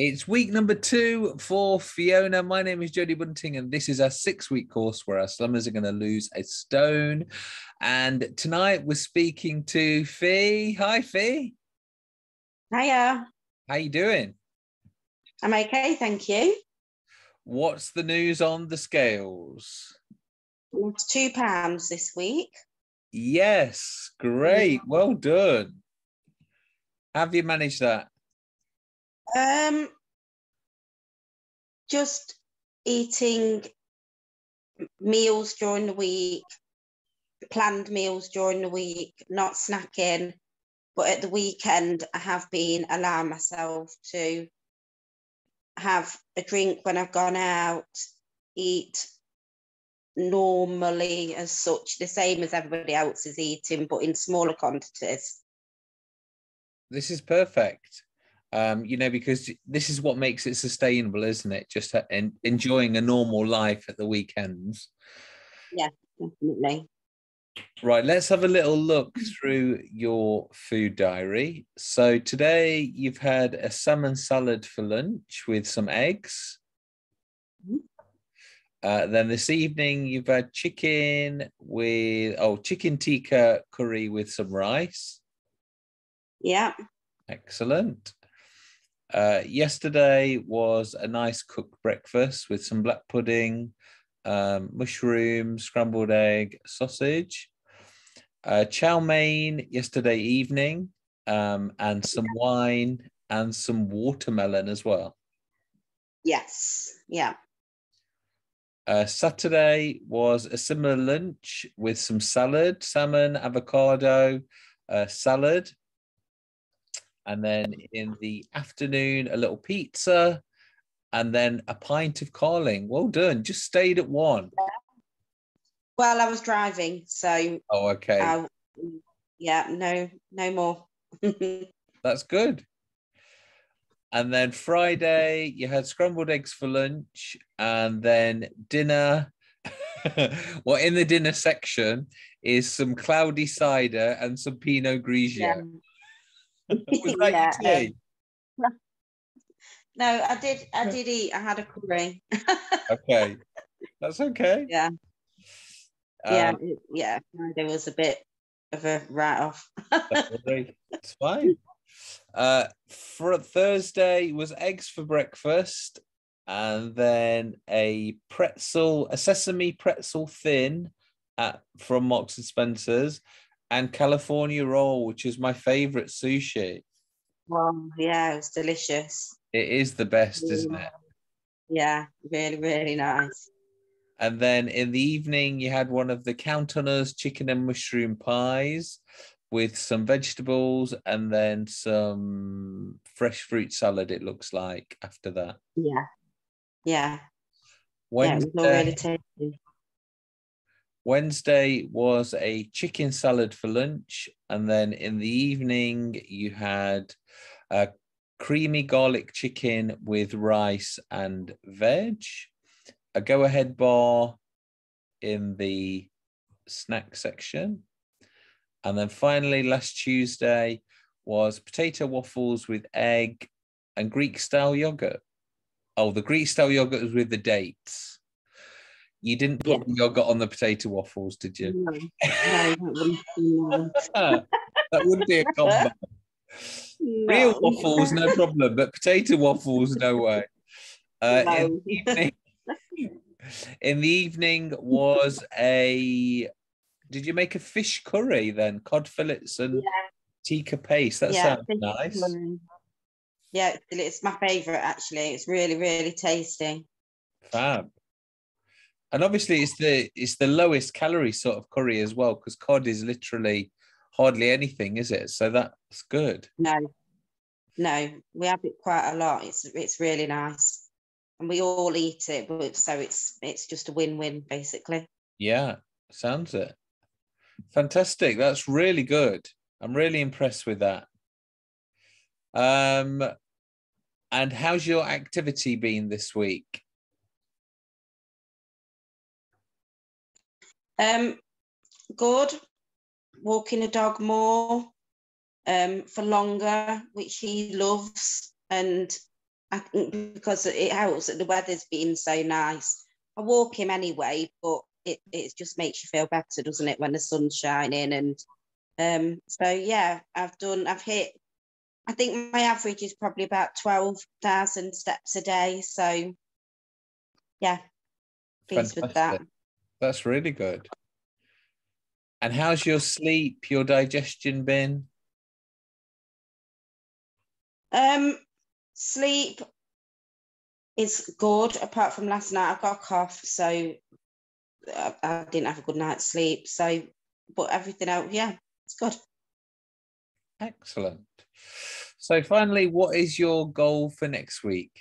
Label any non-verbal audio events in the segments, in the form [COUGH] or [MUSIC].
It's week number two for Fiona. My name is Jody Bunting, and this is our six week course where our slummers are going to lose a stone. And tonight we're speaking to Fee. Hi, Fee. Hiya. How you doing? I'm okay, thank you. What's the news on the scales? It's two pounds this week. Yes, great. Well done. Have you managed that? Um, just eating meals during the week, planned meals during the week, not snacking. But at the weekend, I have been allowing myself to have a drink when I've gone out, eat normally as such, the same as everybody else is eating, but in smaller quantities. This is perfect. Um, you know, because this is what makes it sustainable, isn't it? Just en- enjoying a normal life at the weekends. Yeah, definitely. Right, let's have a little look through your food diary. So today you've had a salmon salad for lunch with some eggs. Mhm. Uh, then this evening you've had chicken with oh chicken tikka curry with some rice. Yeah. Excellent. Uh, yesterday was a nice cooked breakfast with some black pudding, um, mushroom, scrambled egg, sausage. Uh, chow mein yesterday evening, um, and some wine and some watermelon as well. Yes. Yeah. Uh, Saturday was a similar lunch with some salad, salmon, avocado, uh, salad. And then in the afternoon, a little pizza, and then a pint of carling. Well done. Just stayed at one. Well, I was driving, so Oh, okay. I, yeah, no, no more. [LAUGHS] That's good. And then Friday, you had scrambled eggs for lunch, and then dinner. [LAUGHS] well, in the dinner section is some cloudy cider and some Pinot Grigio. Was that [LAUGHS] Yeah, tea? no, I did. I did eat. I had a curry. [LAUGHS] Okay, that's okay. yeah, yeah, Um, it- yeah. Friday was a bit of a all right. [LAUGHS] It's fine. Uh, for Thursday was eggs for breakfast, and then a pretzel, a sesame pretzel thin at from Marks and Spencers, and California roll, which is my favorite sushi. well, yeah, it was delicious. It is the best, isn't it? Yeah, really, really nice. And then in the evening, you had one of the Count on Us chicken and mushroom pies with some vegetables and then some fresh fruit salad, it looks like, after that. Yeah, yeah, yeah. It was all really uh, tasty. Wednesday was a chicken salad for lunch. And then in the evening, you had a creamy garlic chicken with rice and veg, a go ahead bar in the snack section. And then finally, last Tuesday was potato waffles with egg and Greek style yogurt. Oh, the Greek style yogurt was with the dates. You didn't put Yeah. yogurt on the potato waffles, did you? No, no, that wouldn't be [LAUGHS] that would be a combo. Real waffles, no problem, but potato waffles, no way. Uh, in, the evening, in the evening was a. Did you make a fish curry then? Cod fillets and Yeah. tikka paste. That Yeah, sounds nice. curry. Yeah, it's, it's my favourite actually. It's really, really tasty. Fab. And obviously, it's the it's the lowest calorie sort of curry as well, because cod is literally hardly anything, is it? So that's good. No, no, we have it quite a lot. It's it's really nice, and we all eat it. But so it's it's just a win-win basically. Yeah, sounds it. Fantastic. That's really good. I'm really impressed with that. Um, and how's your activity been this week? Um, good. Walking a dog more, um, for longer, which he loves, and I, think because it helps that the weather's been so nice. I walk him anyway, but it, it just makes you feel better, doesn't it, when the sun's shining? And um, so yeah, I've done. I've hit. I think my average is probably about twelve thousand steps a day. So yeah, pleased Fantastic. with that. That's really good. And how's your sleep, your digestion been? Um, sleep is good, apart from last night. I've got a cough, so I, I didn't have a good night's sleep. So, but everything else, yeah, it's good. Excellent. So, finally, what is your goal for next week?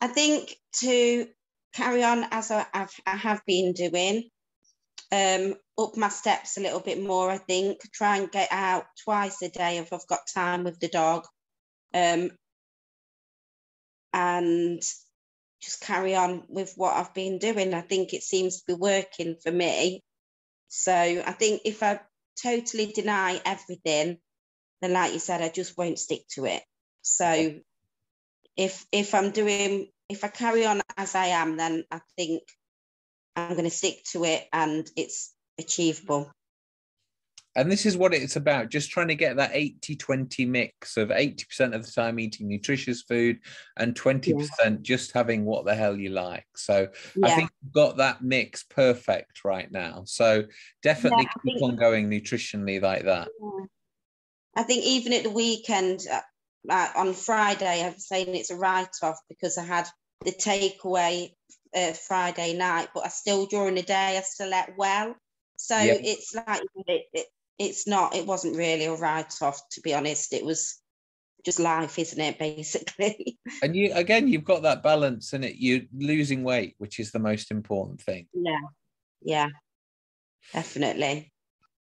I think to carry on as I have, I have been doing, um, up my steps a little bit more. I think try and get out twice a day if I've got time with the dog, um, and just carry on with what I've been doing. I think it seems to be working for me. So I think if I totally deny everything, then like you said, I just won't stick to it. So if if I'm doing if I carry on as I am, then I think I'm going to stick to it and it's achievable. And this is what it's about just trying to get that 80 20 mix of 80% of the time eating nutritious food and 20% yeah. just having what the hell you like. So yeah. I think you've got that mix perfect right now. So definitely yeah, keep think, on going nutritionally like that. I think even at the weekend, uh, on Friday, I'm saying it's a write off because I had the takeaway uh, Friday night, but I still during the day I still ate well. So it's like it, it, it's not. It wasn't really a write off, to be honest. It was just life, isn't it? [LAUGHS] Basically. And you again, you've got that balance, and it you're losing weight, which is the most important thing. Yeah, yeah, definitely.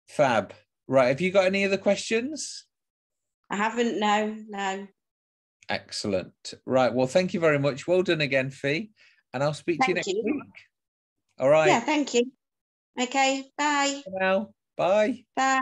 Fab. Right. Have you got any other questions? I haven't. No, no. Excellent. Right. Well, thank you very much. Well done again, Fee and I'll speak thank to you next you. week. All right. Yeah, thank you. Okay, bye. now. Bye. Bye.